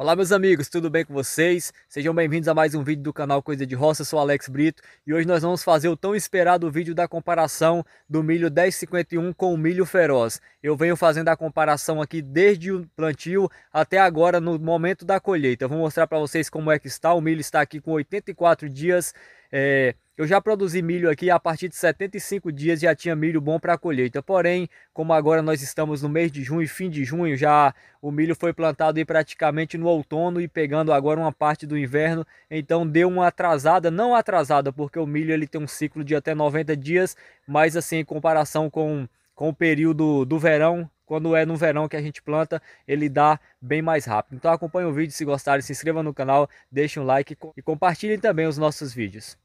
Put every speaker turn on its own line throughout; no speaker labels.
Olá meus amigos, tudo bem com vocês? Sejam bem-vindos a mais um vídeo do canal Coisa de Roça, eu sou Alex Brito e hoje nós vamos fazer o tão esperado vídeo da comparação do milho 1051 com o milho feroz. Eu venho fazendo a comparação aqui desde o plantio até agora no momento da colheita. Eu vou mostrar para vocês como é que está, o milho está aqui com 84 dias, é, eu já produzi milho aqui, a partir de 75 dias já tinha milho bom para colheita. Porém, como agora nós estamos no mês de junho, fim de junho, já o milho foi plantado aí praticamente no outono e pegando agora uma parte do inverno. Então deu uma atrasada, não atrasada, porque o milho ele tem um ciclo de até 90 dias, mas assim, em comparação com, com o período do verão, quando é no verão que a gente planta, ele dá bem mais rápido. Então acompanhe o vídeo, se gostarem, se inscreva no canal, deixem um like e compartilhem também os nossos vídeos.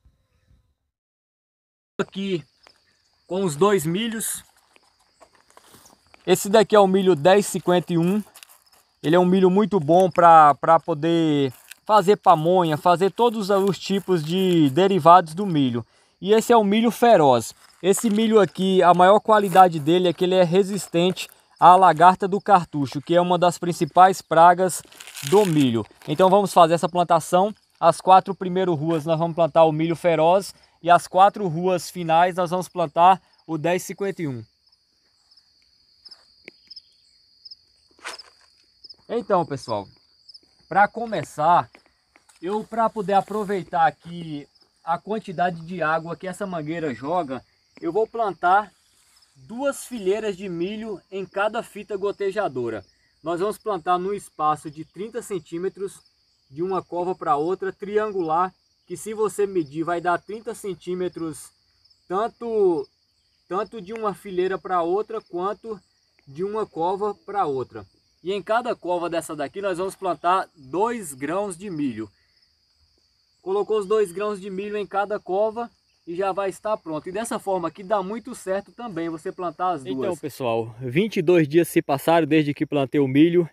Aqui com os dois milhos. Esse daqui é o milho 1051. Ele é um milho muito bom para poder fazer pamonha, fazer todos os tipos de derivados do milho. E esse é o milho feroz. Esse milho aqui, a maior qualidade dele é que ele é resistente a lagarta do cartucho, que é uma das principais pragas do milho. Então vamos fazer essa plantação. As quatro primeiras ruas nós vamos plantar o milho feroz e as quatro ruas finais nós vamos plantar o 1051. Então pessoal, para começar, eu para poder aproveitar aqui a quantidade de água que essa mangueira joga, eu vou plantar duas fileiras de milho em cada fita gotejadora. Nós vamos plantar no espaço de 30 centímetros de uma cova para outra, triangular, que se você medir vai dar 30 centímetros tanto, tanto de uma fileira para outra quanto de uma cova para outra. E em cada cova dessa daqui nós vamos plantar dois grãos de milho. Colocou os dois grãos de milho em cada cova, e já vai estar pronto. E dessa forma aqui dá muito certo também você plantar as duas. Então pessoal, 22 dias se passaram desde que plantei o milho.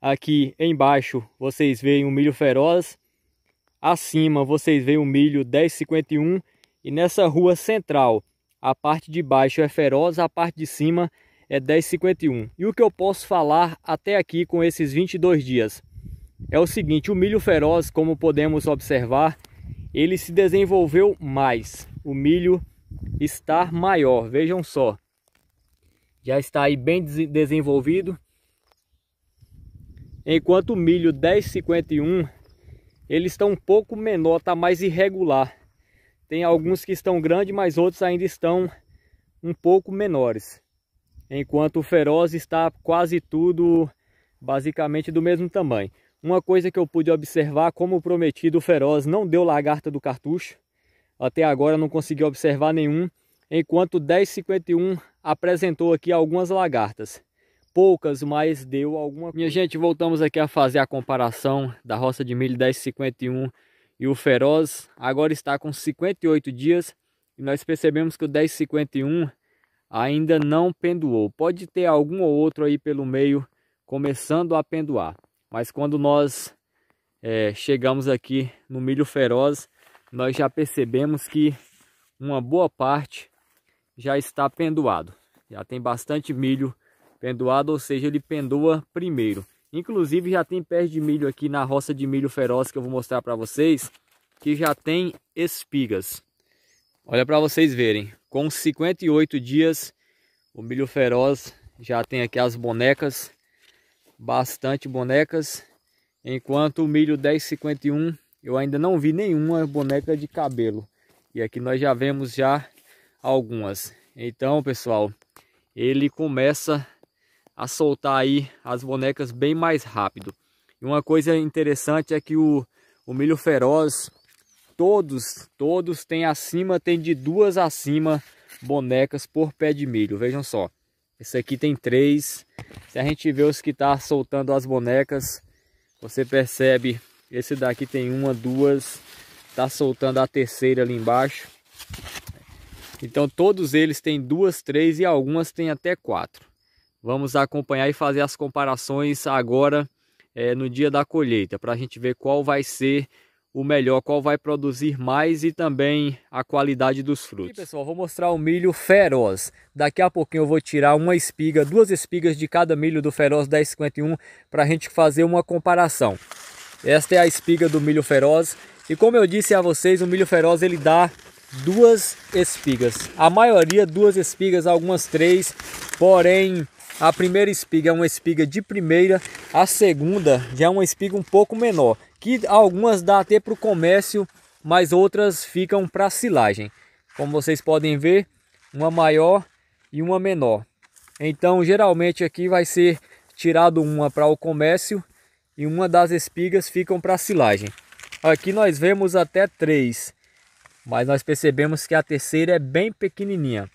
Aqui embaixo vocês veem o milho feroz. Acima vocês veem o milho 1051. E nessa rua central, a parte de baixo é feroz, a parte de cima é 1051. E o que eu posso falar até aqui com esses 22 dias? É o seguinte, o milho feroz, como podemos observar, ele se desenvolveu mais. O milho está maior, vejam só. Já está aí bem desenvolvido. Enquanto o milho 1051, ele está um pouco menor, está mais irregular. Tem alguns que estão grandes, mas outros ainda estão um pouco menores. Enquanto o feroz está quase tudo basicamente do mesmo tamanho. Uma coisa que eu pude observar, como prometido, o feroz não deu lagarta do cartucho. Até agora não consegui observar nenhum, enquanto o 1051 apresentou aqui algumas lagartas. Poucas, mas deu alguma Minha gente, voltamos aqui a fazer a comparação da roça de milho 1051 e o feroz. Agora está com 58 dias e nós percebemos que o 1051 ainda não pendoou. Pode ter algum ou outro aí pelo meio começando a pendoar. Mas quando nós é, chegamos aqui no milho feroz, nós já percebemos que uma boa parte já está pendoado. Já tem bastante milho pendoado, ou seja, ele pendoa primeiro. Inclusive já tem pés de milho aqui na roça de milho feroz que eu vou mostrar para vocês, que já tem espigas. Olha para vocês verem, com 58 dias o milho feroz já tem aqui as bonecas bastante bonecas. Enquanto o milho 1051 eu ainda não vi nenhuma boneca de cabelo. E aqui nós já vemos já algumas. Então, pessoal, ele começa a soltar aí as bonecas bem mais rápido. E uma coisa interessante é que o, o milho feroz, todos, todos têm acima, tem de duas acima bonecas por pé de milho. Vejam só. Esse aqui tem três. Se a gente vê os que tá soltando as bonecas, você percebe, esse daqui tem uma, duas, tá soltando a terceira ali embaixo. Então todos eles têm duas, três e algumas têm até quatro. Vamos acompanhar e fazer as comparações agora é, no dia da colheita, para a gente ver qual vai ser o melhor, qual vai produzir mais e também a qualidade dos frutos. Aqui, pessoal, vou mostrar o milho feroz. Daqui a pouquinho eu vou tirar uma espiga, duas espigas de cada milho do feroz 1051 para a gente fazer uma comparação. Esta é a espiga do milho feroz e como eu disse a vocês, o milho feroz ele dá duas espigas. A maioria duas espigas, algumas três, porém a primeira espiga é uma espiga de primeira, a segunda já é uma espiga um pouco menor que algumas dá até para o comércio, mas outras ficam para silagem. Como vocês podem ver, uma maior e uma menor. Então, geralmente aqui vai ser tirado uma para o comércio e uma das espigas ficam para silagem. Aqui nós vemos até três, mas nós percebemos que a terceira é bem pequenininha.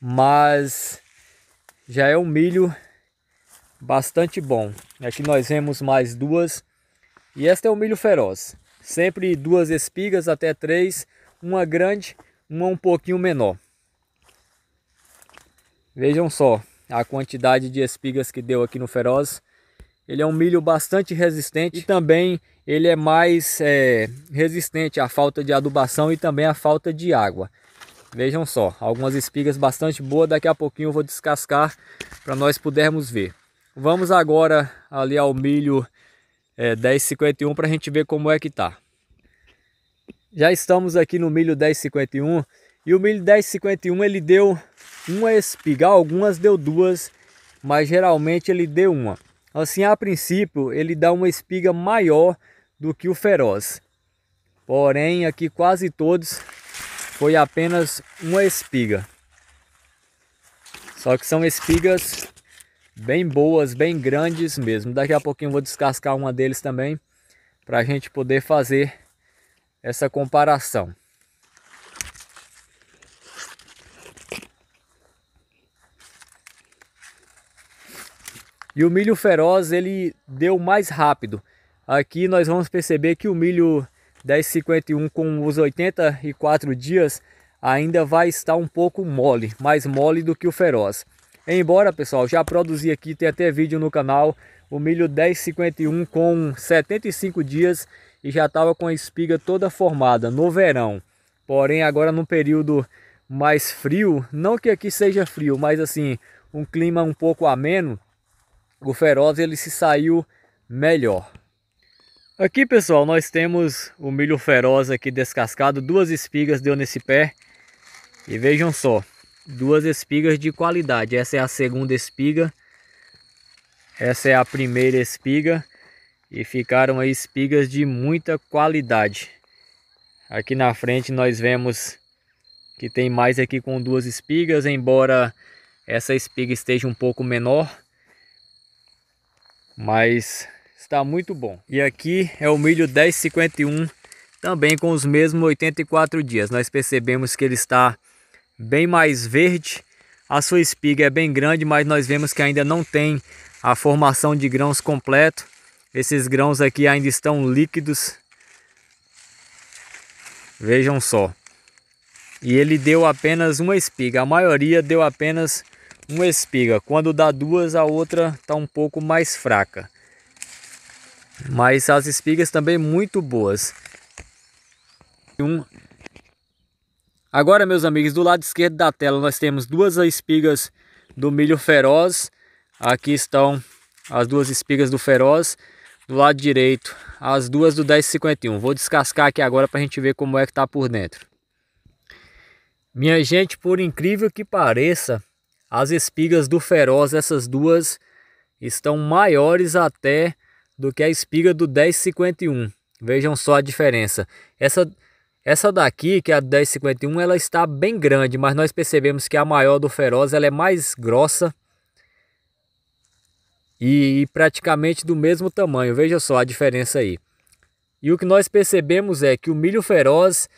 Mas já é um milho bastante bom. Aqui nós vemos mais duas e este é o milho feroz. Sempre duas espigas até três, uma grande, uma um pouquinho menor. Vejam só a quantidade de espigas que deu aqui no feroz. Ele é um milho bastante resistente e também ele é mais é, resistente à falta de adubação e também à falta de água. Vejam só, algumas espigas bastante boas, daqui a pouquinho eu vou descascar para nós pudermos ver. Vamos agora ali ao milho é, 10,51 para a gente ver como é que tá. Já estamos aqui no milho 10,51 e o milho 10,51 ele deu uma espiga, algumas deu duas, mas geralmente ele deu uma. Assim, a princípio, ele dá uma espiga maior do que o feroz. Porém, aqui quase todos foi apenas uma espiga. Só que são espigas bem boas, bem grandes mesmo. Daqui a pouquinho vou descascar uma deles também para a gente poder fazer essa comparação. E o milho feroz ele deu mais rápido. Aqui nós vamos perceber que o milho 1051 com os 84 dias ainda vai estar um pouco mole, mais mole do que o feroz. Embora, pessoal, já produzi aqui, tem até vídeo no canal, o milho 1051 com 75 dias e já estava com a espiga toda formada no verão. Porém, agora no período mais frio, não que aqui seja frio, mas assim, um clima um pouco ameno, o feroz ele se saiu melhor. Aqui, pessoal, nós temos o milho feroz aqui descascado, duas espigas deu nesse pé. E vejam só, duas espigas de qualidade. Essa é a segunda espiga. Essa é a primeira espiga. E ficaram aí espigas de muita qualidade. Aqui na frente nós vemos que tem mais aqui com duas espigas, embora essa espiga esteja um pouco menor. Mas está muito bom. E aqui é o milho 1051, também com os mesmos 84 dias. Nós percebemos que ele está bem mais verde. A sua espiga é bem grande, mas nós vemos que ainda não tem a formação de grãos completo. Esses grãos aqui ainda estão líquidos. Vejam só. E ele deu apenas uma espiga. A maioria deu apenas uma espiga. Quando dá duas, a outra está um pouco mais fraca. Mas as espigas também muito boas. Um Agora, meus amigos, do lado esquerdo da tela nós temos duas espigas do milho feroz. Aqui estão as duas espigas do feroz. Do lado direito, as duas do 1051. Vou descascar aqui agora para a gente ver como é que está por dentro. Minha gente, por incrível que pareça, as espigas do feroz, essas duas, estão maiores até do que a espiga do 1051. Vejam só a diferença. Essa essa daqui, que é a 1051, ela está bem grande, mas nós percebemos que a maior do Feroz ela é mais grossa e, praticamente do mesmo tamanho. Veja só a diferença aí. E o que nós percebemos é que o milho feroz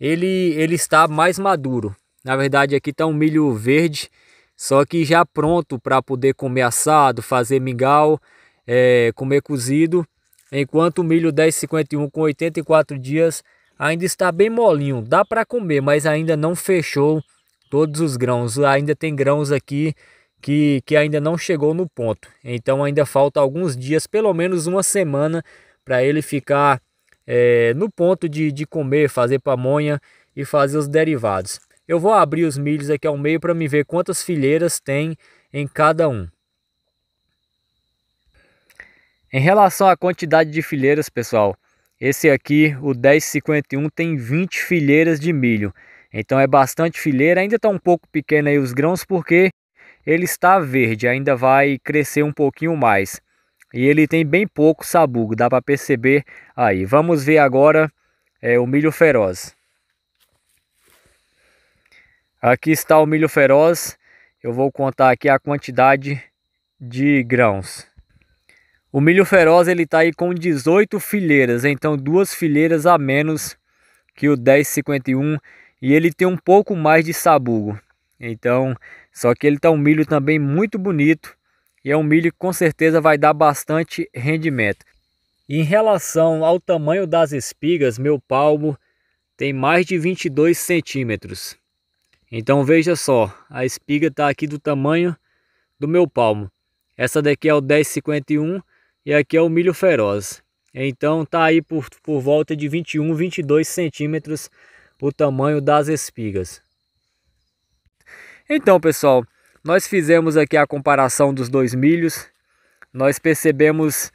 ele, ele está mais maduro. Na verdade aqui está um milho verde, só que já pronto para poder comer assado, fazer mingau, é, comer cozido. Enquanto o milho 1051 com 84 dias ainda está bem molinho, dá para comer, mas ainda não fechou todos os grãos. Ainda tem grãos aqui que, que ainda não chegou no ponto. Então ainda falta alguns dias, pelo menos uma semana, para ele ficar é, no ponto de, de comer, fazer pamonha e fazer os derivados. Eu vou abrir os milhos aqui ao meio para me ver quantas fileiras tem em cada um. Em relação à quantidade de fileiras, pessoal, esse aqui, o 1051, tem 20 fileiras de milho. Então é bastante fileira, ainda está um pouco pequeno aí os grãos porque ele está verde, ainda vai crescer um pouquinho mais. E ele tem bem pouco sabugo, dá para perceber aí. Vamos ver agora é, o milho feroz. Aqui está o milho feroz. Eu vou contar aqui a quantidade de grãos. O milho feroz ele está aí com 18 fileiras, então duas fileiras a menos que o 1051 e ele tem um pouco mais de sabugo. Então, só que ele está um milho também muito bonito e é um milho que com certeza vai dar bastante rendimento. Em relação ao tamanho das espigas, meu palmo tem mais de 22 centímetros. Então veja só, a espiga está aqui do tamanho do meu palmo. Essa daqui é o 1051 e aqui é o milho feroz. Então tá aí por, por volta de 21, 22 centímetros o tamanho das espigas. Então pessoal, nós fizemos aqui a comparação dos dois milhos. Nós percebemos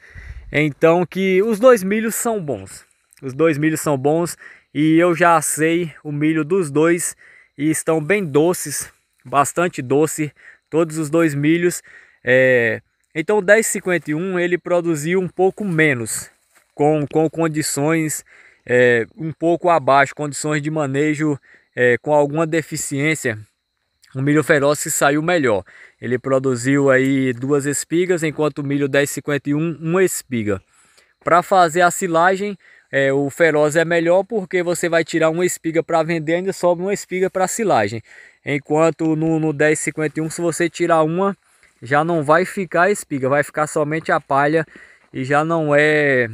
então que os dois milhos são bons. Os dois milhos são bons e eu já assei o milho dos dois e estão bem doces, bastante doce, todos os dois milhos. É... Então o 1051 ele produziu um pouco menos, com, com condições é, um pouco abaixo, condições de manejo é, com alguma deficiência o milho feroz saiu melhor. Ele produziu aí duas espigas, enquanto o milho 1051 uma espiga. Para fazer a silagem, é, o feroz é melhor porque você vai tirar uma espiga para vender, ainda sobra uma espiga para silagem. Enquanto no, no 1051, se você tirar uma, já não vai ficar espiga, vai ficar somente a palha e já não é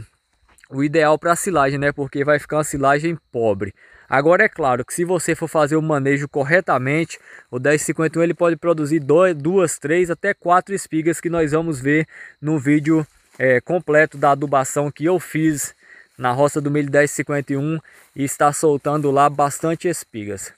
o ideal para silagem, né? Porque vai ficar uma silagem pobre. Agora é claro que se você for fazer o manejo corretamente, o 1051 ele pode produzir dois, duas, três, até quatro espigas que nós vamos ver no vídeo é, completo da adubação que eu fiz na roça do milho 1051 e está soltando lá bastante espigas.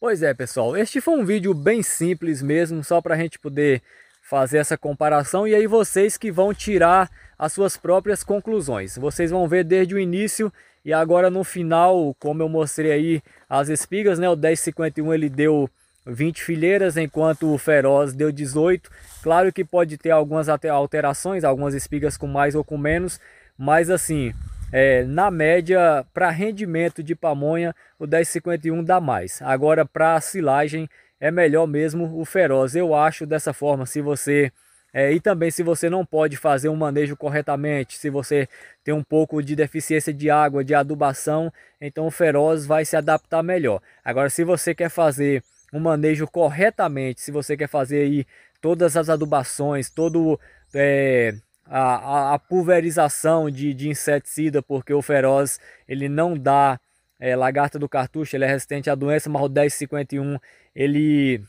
Pois é pessoal, este foi um vídeo bem simples mesmo, só para a gente poder fazer essa comparação e aí vocês que vão tirar as suas próprias conclusões. Vocês vão ver desde o início e agora no final, como eu mostrei aí as espigas, né? O 1051 ele deu 20 fileiras, enquanto o Feroz deu 18. Claro que pode ter algumas alterações, algumas espigas com mais ou com menos, mas assim, é, na média, para rendimento de pamonha, o 1051 dá mais. Agora, para silagem, é melhor mesmo o feroz. Eu acho dessa forma, se você... É, e também se você não pode fazer um manejo corretamente, se você tem um pouco de deficiência de água, de adubação, então o feroz vai se adaptar melhor. Agora, se você quer fazer um manejo corretamente, se você quer fazer aí todas as adubações, todo é, a, a, pulverização de, de inseticida, porque o feroz ele não dá é, lagarta do cartucho, ele é resistente à doença, mas o 1051 ele,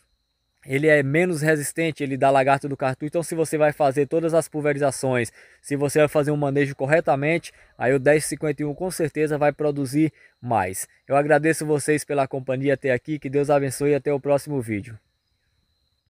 ele é menos resistente, ele dá lagarta do cartucho. Então se você vai fazer todas as pulverizações, se você vai fazer um manejo corretamente, aí o 1051 com certeza vai produzir mais. Eu agradeço vocês pela companhia até aqui, que Deus abençoe e até o próximo vídeo.